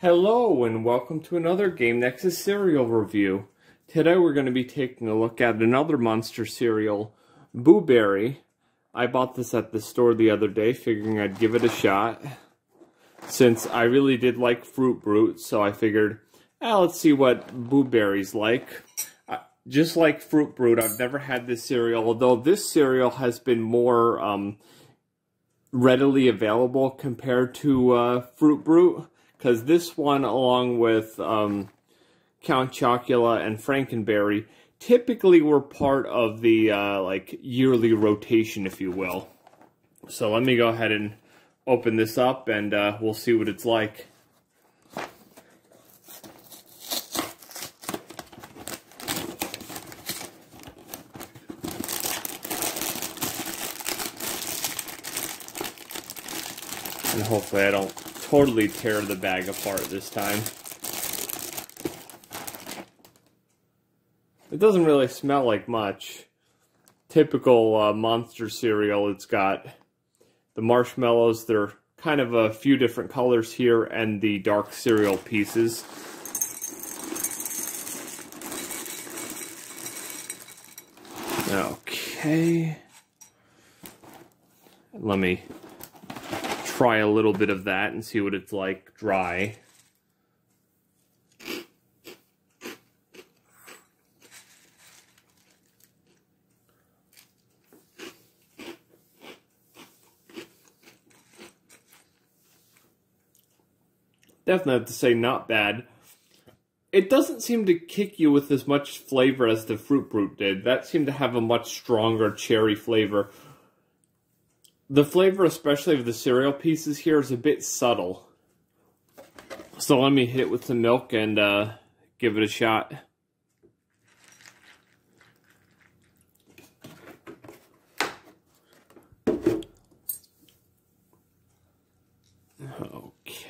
Hello and welcome to another Game Nexus cereal review. Today we're going to be taking a look at another monster cereal, Boo Berry. I bought this at the store the other day, figuring I'd give it a shot. Since I really did like Frute Brute, so I figured, ah, let's see what Boo Berry's like. Just like Frute Brute, I've never had this cereal, although this cereal has been more um, readily available compared to uh, Frute Brute because this one, along with um, Count Chocula and Frankenberry, typically were part of the uh, like yearly rotation, if you will. So let me go ahead and open this up, and uh, we'll see what it's like. And hopefully I don't totally tear the bag apart this time. It doesn't really smell like much. Typical uh, monster cereal, it's got the marshmallows, they're kind of a few different colors here, and the dark cereal pieces. Okay. Let me try a little bit of that and see what it's like dry. Definitely have to say not bad. It doesn't seem to kick you with as much flavor as the Frute Brute did. That seemed to have a much stronger cherry flavor the flavor, especially of the cereal pieces here, is a bit subtle. So let me hit it with some milk and uh, give it a shot.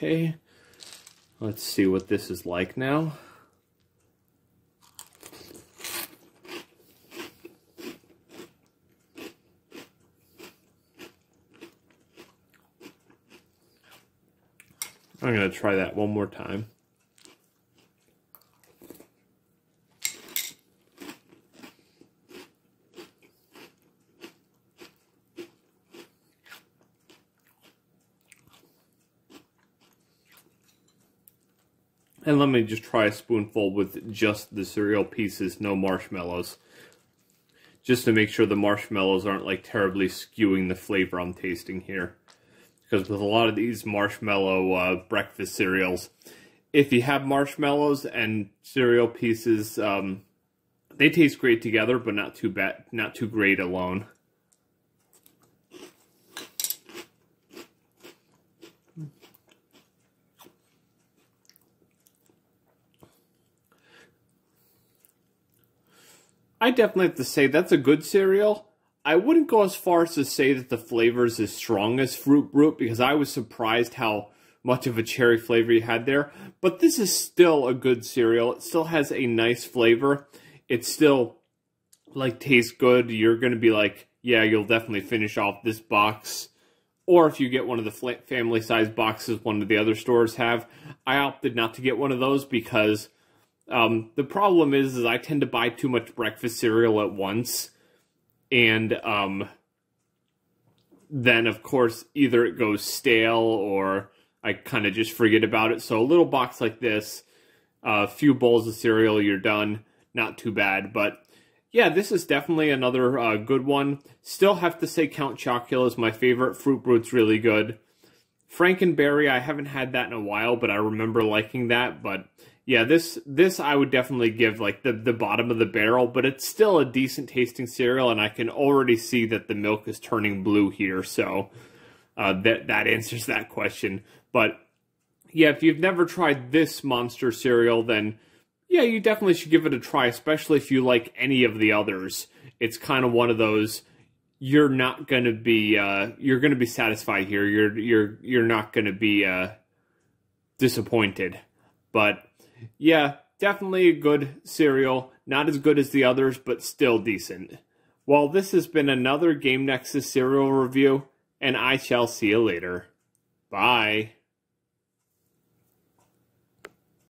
Okay, let's see what this is like now. I'm going to try that one more time. And let me just try a spoonful with just the cereal pieces, no marshmallows. Just to make sure the marshmallows aren't like terribly skewing the flavor I'm tasting here because with a lot of these marshmallow uh, breakfast cereals, if you have marshmallows and cereal pieces, um, they taste great together, but not too bad, not too great alone. I definitely have to say that's a good cereal. I wouldn't go as far as to say that the flavor is as strong as Frute Brute because I was surprised how much of a cherry flavor you had there. But this is still a good cereal. It still has a nice flavor. It still like tastes good. You're going to be like, yeah, you'll definitely finish off this box. Or if you get one of the family size boxes one of the other stores have, I opted not to get one of those because um, the problem is, is I tend to buy too much breakfast cereal at once and um, then of course either it goes stale or I kind of just forget about it. So a little box like this, a uh, few bowls of cereal, you're done. Not too bad, but yeah, this is definitely another uh, good one. Still have to say Count Chocula is my favorite. Frute Brute's really good. Frankenberry, I haven't had that in a while, but I remember liking that. But yeah, this this I would definitely give like the the bottom of the barrel, but it's still a decent tasting cereal, and I can already see that the milk is turning blue here. So uh, that that answers that question. But yeah, if you've never tried this monster cereal, then yeah, you definitely should give it a try, especially if you like any of the others. It's kind of one of those you're not gonna be uh, you're gonna be satisfied here. You're you're you're not gonna be uh, disappointed, but yeah, definitely a good cereal. Not as good as the others, but still decent. Well, this has been another Game Nexus cereal review, and I shall see you later. Bye.